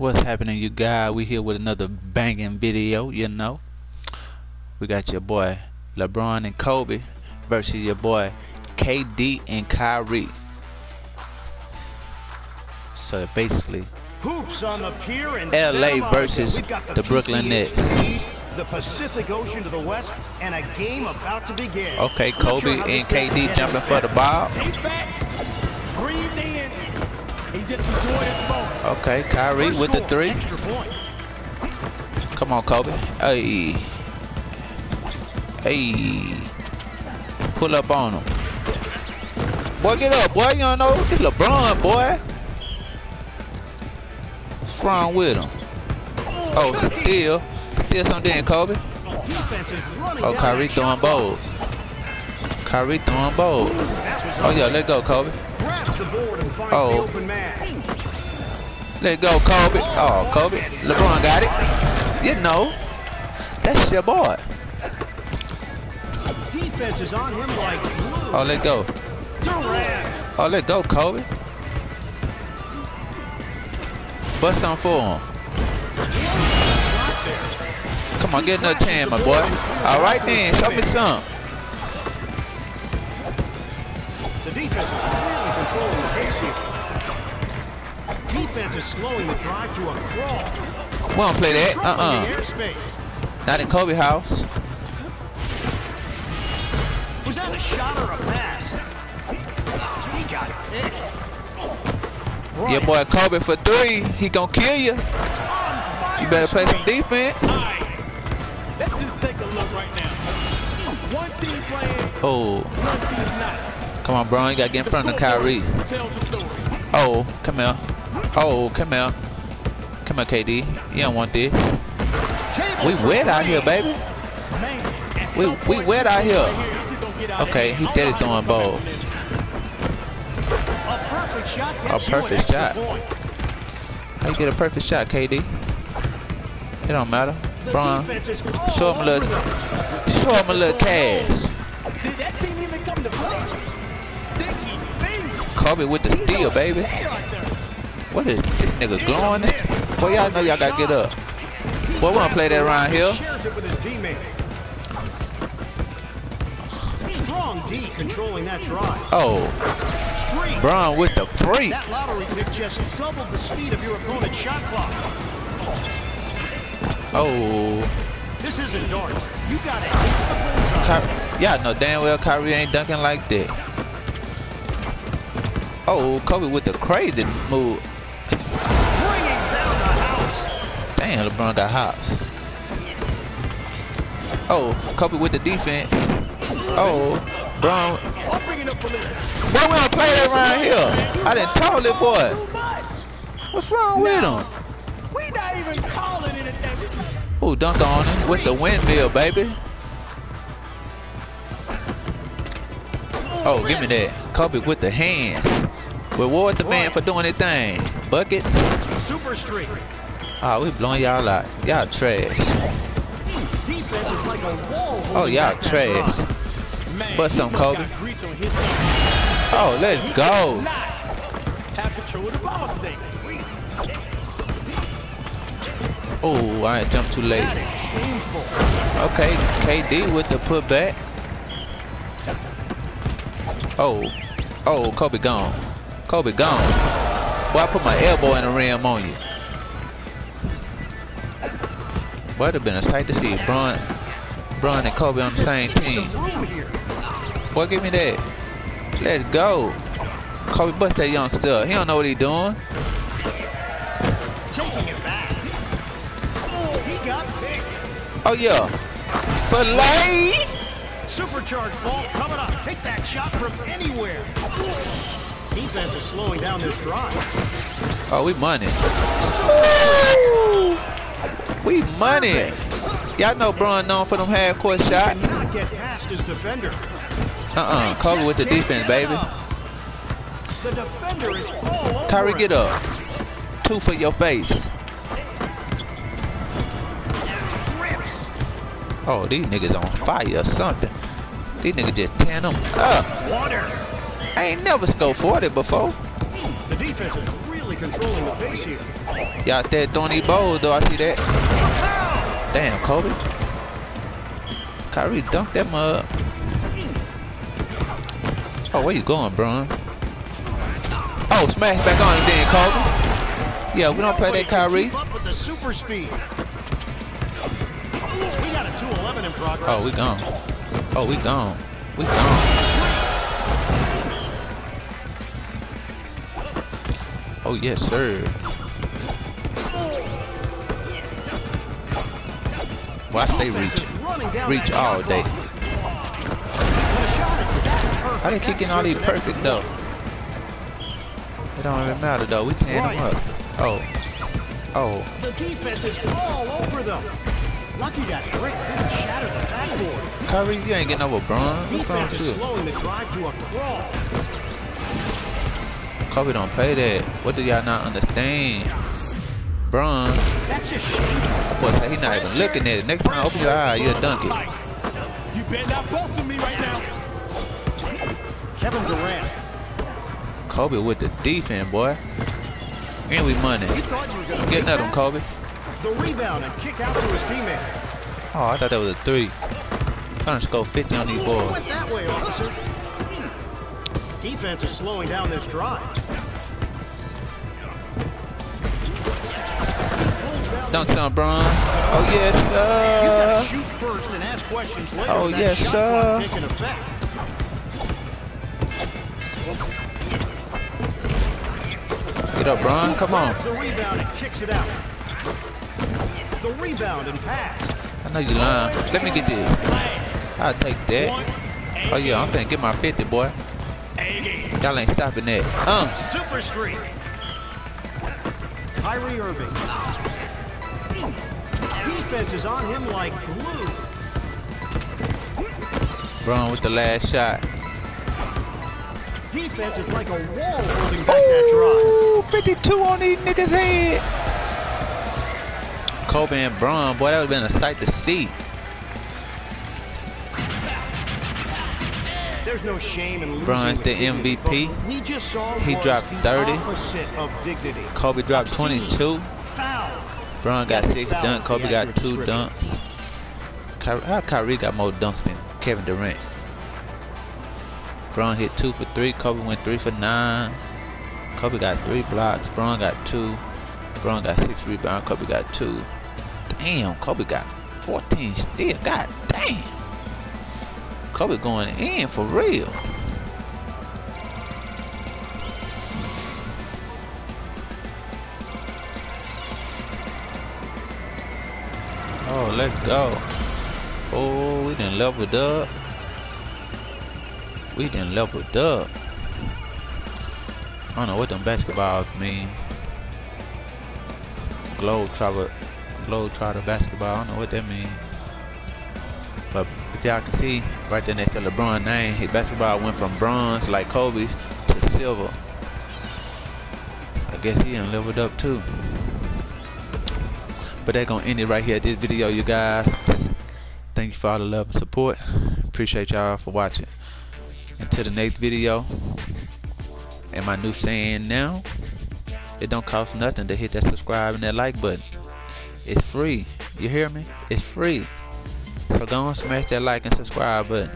What's happening, you guys? We here with another banging video, you know. We got your boy LeBron and Kobe versus your boy KD and Kyrie. So basically, Hoops on the pier in LA versus We've the Brooklyn Nets. the Pacific Ocean to the west, and a game about to begin. okay, Kobe sure how this and KD jumping for the ball. Okay, Kyrie First with the three. Come on, Kobe. Hey. Hey. Pull up on him. Boy, get up, boy. You don't know. This LeBron, boy. What's wrong with him? Oh, still. Still something in Kobe. Defense is running Oh, Kyrie throwing balls. Kyrie throwing balls. Oh, yeah, let go, Kobe. The board and finds Oh. the open man. Let go, Kobe. Oh, Kobe. LeBron got it. You know. That's your boy. Defense is on him like. Oh, let go. Durant. Oh, let go, Kobe. Bust on for him. Come on, get another 10, my boy. All right then, show me some. The defense Defense is slowing the drive to a crawl. We don't play that. Uh-uh. the. Not in Kobe house. Was that a shot or a pass? He got picked. Your boy Kobe for three. He gonna kill you. You better play some defense. Let's just take a look right now. One team playing, Oh, one team not. come on, bro. You gotta get in front of Kyrie. The. Oh, come here. Oh, come here. Come on, KD. You don't want this. We wet out here, baby. We- we wet out here. right it just don't get out of Okay, he did it throwing balls. A perfect shot A gets you an perfect shot. How you get a perfect shot, KD? It don't matter. Bron, defense is all show him a little, show him a little cash. Did that team even come to play? Sticky fingers. Kobe with the steal, baby. Sale right there. What is this nigga glowing? miss. Boy, y'all know y'all gotta get up. Boy, we don't play that around here. Shares it with his teammate. Strong D controlling that drive. Oh, Streak. Bron with the freak. That lottery pick just doubled the speed of your opponent's shot clock. Oh, This isn't dart. You gotta hit the bullseye. Ky- damn well Kyrie ain't dunking like that. Oh, Kobe with the crazy move. Damn, LeBron got hops. Oh, Kobe with the defense. Oh, Bron. I'm bringing up police. Boy, we don't play that around here. I done told it, boy. What's wrong with him? We not even calling anything. Ooh, dunk on him with the windmill, baby. Oh, give me that. Kobe with the hands. Reward the man for doing his thing. Buckets. Super streak. Oh, we blowing y'all out. Y'all trash. Oh, y'all trash. Bust some, Kobe. Oh, let's go. Oh, I jumped too late. Okay, KD with the putback. Oh, oh, Kobe gone. Kobe gone. Boy, I put my elbow in the rim on you. Boy, it'd have been a sight to see Bron, Bron and Kobe on the same team. some room here. Boy, give me that. Let's go. Kobe bust that youngster. He don't know what he doing. Taking it back. Oh, he got picked. Oh, yeah. Filet. Supercharged ball coming up. Take that shot from anywhere. Defense is slowing down this drive. Oh, we money. We money. Y'all know Bron known for them half court shots. Get past his defender. Uh-uh. Cover with the defense, baby. The defender is all Kyrie, get up. Two for your face. Oh, these niggas on fire or something. These niggas just tearing them up. Water. I ain't never scored 40 before. The defense is really controlling the pace here. Y'all there throwing these balls though, I see that. Damn, Kobe. Kyrie dunked that mug. Oh, where you going, Bron? Oh, smash back on then, Kobe. Yeah, we don't play that Kyrie. up with the super speed. We got a 211 in progress. Oh, we gone. Oh, we gone. We gone. Oh, yes, sir. Well, I stay Offense is reaching. running down Reach all day. clock. But a shot is that perfect. How they kicking all these deserves an extra perfect though? It don't even matter though. We tearing them up. Oh. Oh. The defense is all over them. Lucky that brick didn't shatter the backboard. Kyrie, you ain't getting over Bron. What's wrong Defense is slowing the drive to a crawl. Kobe don't play that. What do y'all not understand? Bron, That's a shameful. Boy, he not even looking at it. Next time, open your eye, you'll dunk it. You better not bustle me right now. Kevin Durant. Kobe with the defense, boy. And we money. You thought you were going Get another one, Kobe. The rebound and kick out to his teammate. Oh, I thought that was a three. Trying to score 50 on these boys. Went that way, officer. Defense is slowing down this drive. Dunks on Bron. Oh, yes, You gotta sir. shoot first and ask questions later. Oh, with that yes, shot sir. clock taking effect. Get up, Bron. Come on. The rebound and kicks it out. The rebound and pass. I know you lying. Let me get this. I'll take that. Oh, yeah, I'm finna get my 50, boy. Y'all ain't stopping that. Uh. Super streak. Kyrie Irving. Defense is on him like glue. Bron with the last shot. Defense is like a wall holding back that Ooh, 52 on these niggas' head. Kobe and Bron, boy, that would have been a sight to see. There's no shame in losing Bron's the dignity, MVP. We just saw He dropped 30. of dignity. Kobe dropped Obscene, 22. Foul. Bron got six dunks. Kobe got two dunks. Kyrie, how Kyrie got more dunks than Kevin Durant? Bron hit two for three. Kobe went three for nine. Kobe got three blocks. Bron got two. Bron got six rebounds. Kobe got two. Damn, Kobe got 14 still. God damn. Kobe going in for real. Oh, let's go. Oh, we done leveled up. We done leveled up. I don't know what them basketballs mean. Globe trotter, globe trotter basketball. I don't know what that means. But if y'all can see right there next to LeBron name, his basketball went from bronze like Kobe's to silver. I guess he done leveled up too. But they're gonna end it right here at this video, you guys. Thank you for all the love and support. Appreciate y'all for watching. Until the next video. And my new saying now, it don't cost nothing to hit that subscribe and that like button. It's free. You hear me? It's free. So go on smash that like and subscribe button.